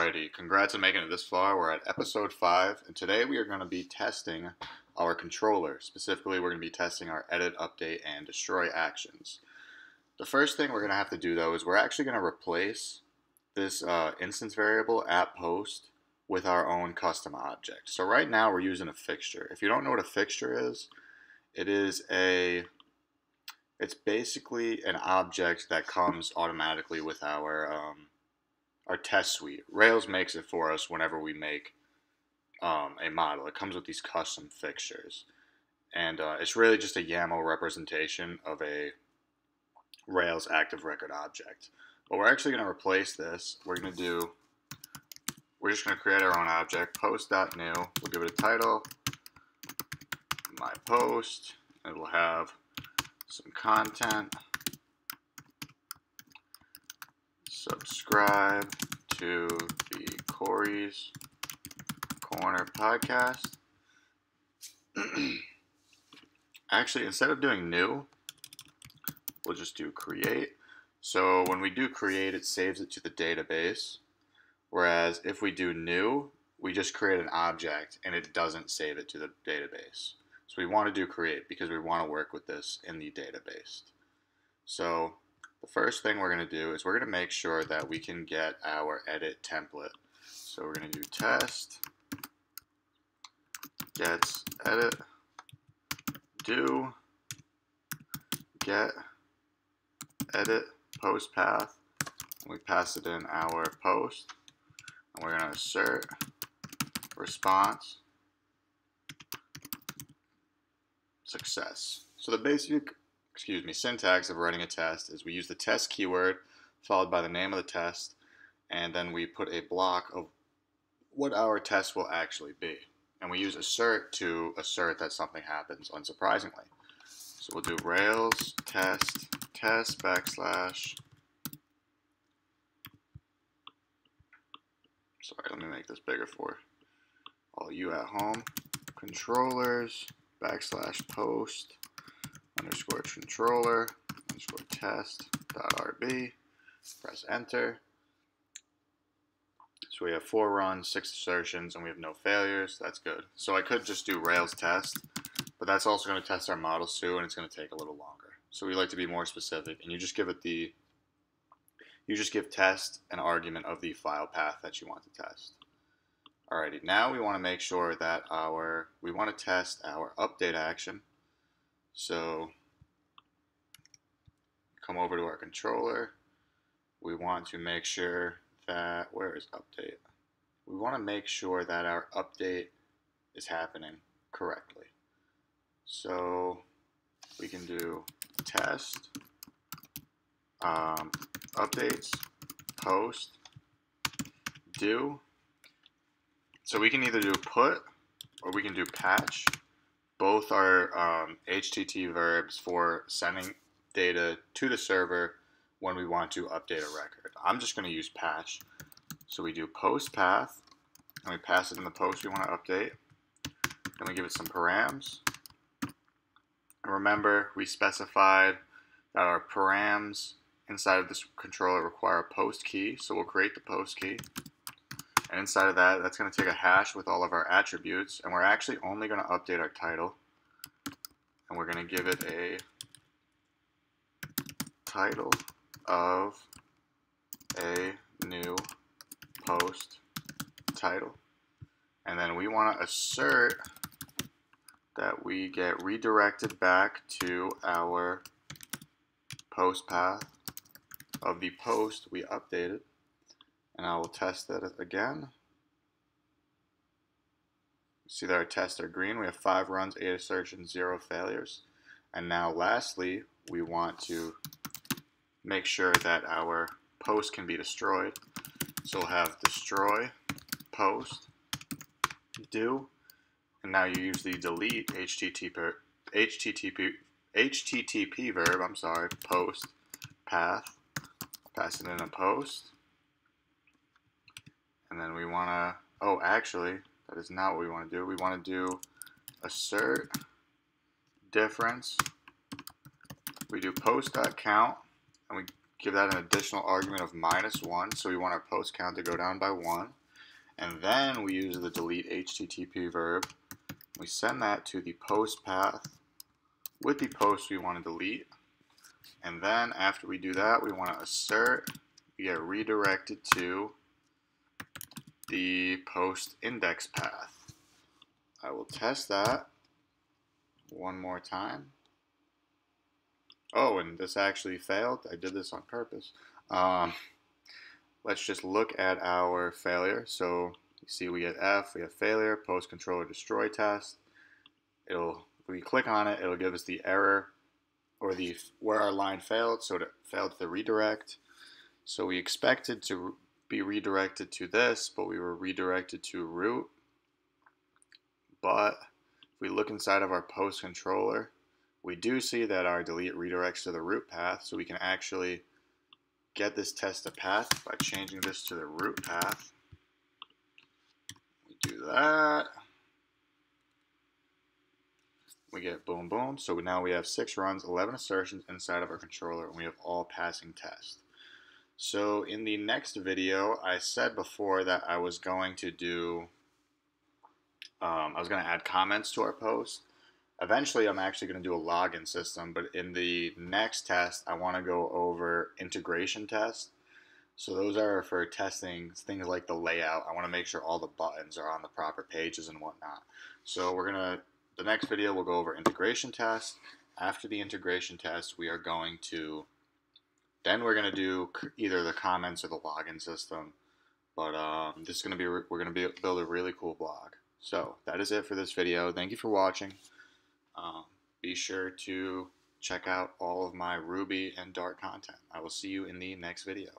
Alrighty, congrats on making it this far. We're at episode 5, and today we are going to be testing our controller. Specifically, we're going to be testing our edit, update, and destroy actions. The first thing we're going to have to do, though, is we're actually going to replace this uh, instance variable at post with our own custom object. So right now we're using a fixture. If you don't know what a fixture is, it is a it's basically an object that comes automatically with our um, our test suite. Rails makes it for us whenever we make um, a model. It comes with these custom fixtures. And uh, it's really just a YAML representation of a Rails active record object. But we're actually going to replace this. We're going to do, we're just going to create our own object, post.new. We'll give it a title, my post. It will have some content. Subscribe to the Corey's Corner podcast. Actually, instead of doing new, we'll just do create. So when we do create, it saves it to the database. Whereas if we do new, we just create an object and it doesn't save it to the database. So we want to do create because we want to work with this in the database. So the first thing we're going to do is we're going to make sure that we can get our edit template. So we're going to do test gets edit do get edit post path. We pass it in our post. And we're going to assert response success. So the basic excuse me, syntax of writing a test is we use the test keyword followed by the name of the test, and then we put a block of what our test will actually be. And we use assert to assert that something happens, unsurprisingly. So we'll do Rails test test backslash. Sorry, let me make this bigger for all you at home. Controllers backslash post underscore controller underscore test dot rb. Press enter. So we have four runs, six assertions, and we have no failures. That's good. So I could just do Rails test, but that's also going to test our models too, and it's going to take a little longer. So we like to be more specific, and you just give it the, you just give test an argument of the file path that you want to test. Alrighty, now we want to make sure that our, we want to test our update action so come over to our controller. We want to make sure that, where is update? We want to make sure that our update is happening correctly. So we can do test, um, updates, post, do. So we can either do put or we can do patch both are um, HTTP verbs for sending data to the server when we want to update a record. I'm just going to use patch. So we do post path, and we pass it in the post we want to update. Then we give it some params. And remember, we specified that our params inside of this controller require a post key, so we'll create the post key. And inside of that, that's going to take a hash with all of our attributes, and we're actually only going to update our title. And we're going to give it a title of a new post title. And then we want to assert that we get redirected back to our post path of the post we updated and I will test that again. See that our tests are green. We have five runs, eight assertions, zero failures. And now lastly, we want to make sure that our post can be destroyed. So we'll have destroy post do, and now you use the delete HTTP HTTP HTTP verb. I'm sorry, post path. Pass it in a post. And then we want to, oh, actually, that is not what we want to do. We want to do assert difference. We do post.count, and we give that an additional argument of minus 1, so we want our post count to go down by 1. And then we use the delete HTTP verb. We send that to the post path with the post we want to delete. And then after we do that, we want to assert, we get redirected to the post index path. I will test that one more time. Oh, and this actually failed. I did this on purpose. Um, let's just look at our failure. So you see we get F, we have failure, post controller destroy test. It'll, we click on it, it'll give us the error or the where our line failed, so it failed the redirect. So we expected to be redirected to this, but we were redirected to root. But if we look inside of our post controller, we do see that our delete redirects to the root path, so we can actually get this test to pass by changing this to the root path. We do that. We get boom, boom. So now we have six runs, 11 assertions inside of our controller, and we have all passing tests. So in the next video, I said before that I was going to do, um, I was going to add comments to our post. Eventually, I'm actually going to do a login system, but in the next test, I want to go over integration test. So those are for testing things like the layout. I want to make sure all the buttons are on the proper pages and whatnot. So we're going to, the next video, we'll go over integration test. After the integration test, we are going to, then we're going to do either the comments or the login system. But um, this is going to be, we're going to be, build a really cool blog. So that is it for this video. Thank you for watching. Um, be sure to check out all of my Ruby and Dart content. I will see you in the next video.